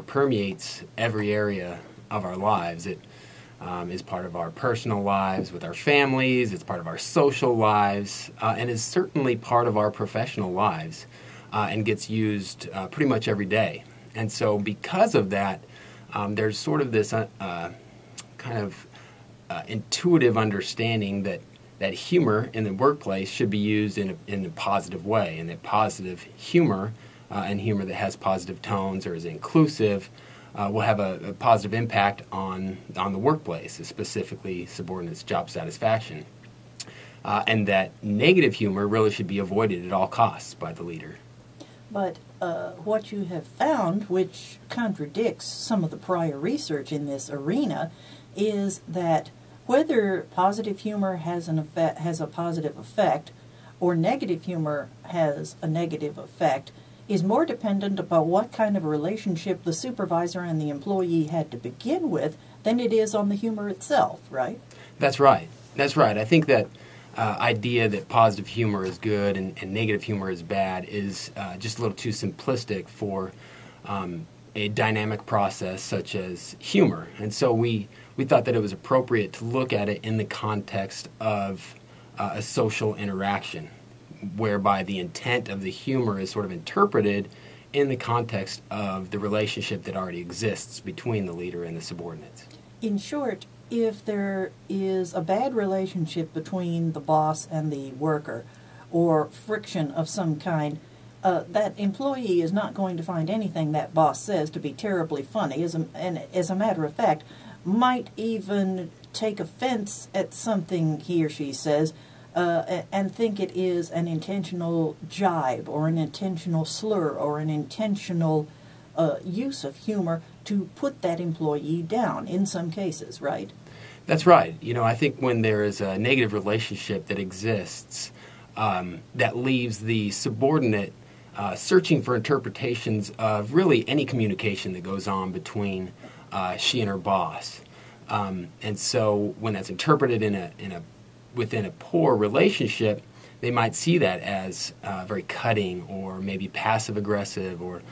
it permeates every area of our lives. It um, is part of our personal lives with our families, it's part of our social lives, uh, and is certainly part of our professional lives uh, and gets used uh, pretty much every day. And so, because of that, um, there's sort of this uh, uh, kind of uh, intuitive understanding that, that humor in the workplace should be used in a, in a positive way, and that positive humor and humor that has positive tones or is inclusive uh, will have a, a, positive impact on, on the workplace, specifically subordinates' job satisfaction. Uh, and that negative humor really should be avoided at all costs by the leader. But uh, what you have found, which contradicts some of the prior research in this arena, is that whether positive humor has an effect, has a positive effect, or negative humor has a negative effect, is more dependent upon what kind of relationship the supervisor and the employee had to begin with than it is on the humor itself, right? That's right. That's right. I think that uh, idea that positive humor is good and, and negative humor is bad is uh, just a little too simplistic for um, a dynamic process such as humor. And so we, we thought that it was appropriate to look at it in the context of uh, a social interaction whereby the intent of the humor is sort of interpreted in the context of the relationship that already exists between the leader and the subordinates. In short, if there is a bad relationship between the boss and the worker, or friction of some kind, uh, that employee is not going to find anything that boss says to be terribly funny. As a, and as a matter of fact, might even take offense at something he or she says uh, and think it is an intentional jibe or an intentional slur or an intentional uh, use of humor to put that employee down in some cases, right? That's right. You know, I think when there is a negative relationship that exists um, that leaves the subordinate uh, searching for interpretations of really any communication that goes on between uh, she and her boss. Um, and so when that's interpreted in a, in a within a poor relationship, they might see that as uh, very cutting or maybe passive aggressive or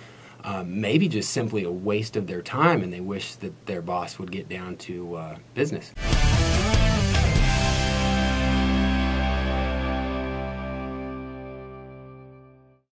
um, maybe just simply a waste of their time and they wish that their boss would get down to uh, business.